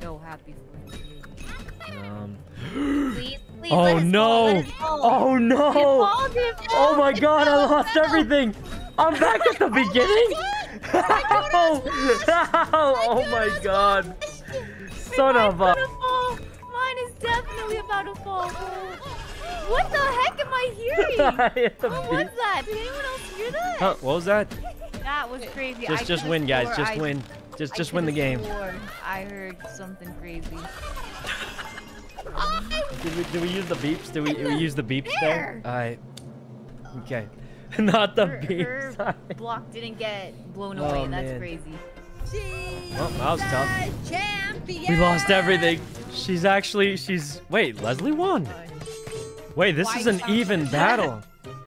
so happy for you. Um. Please, please. Oh let us no! Fall, let us fall. Oh no! Oh my god! I lost no. everything. I'm back at the beginning. Oh, oh my god! Son of a. Mine is definitely about to fall. What the heck am I hearing? I hit the what was that? Did anyone else hear that? Huh, what was that? That was crazy. I Just, just win, guys. swore Just I- win. Just, just win the game. swore I heard something crazy. Did we, did we use the beeps? Did we, did we use the beeps there? There. Alright. Okay. Not the her, beeps. her block didn't get blown Oh, away. That's man. crazy. Well, that was tough. Champion. We lost everything. She's actually, she's, wait, Leslie won. Wait, this Why is an even battle.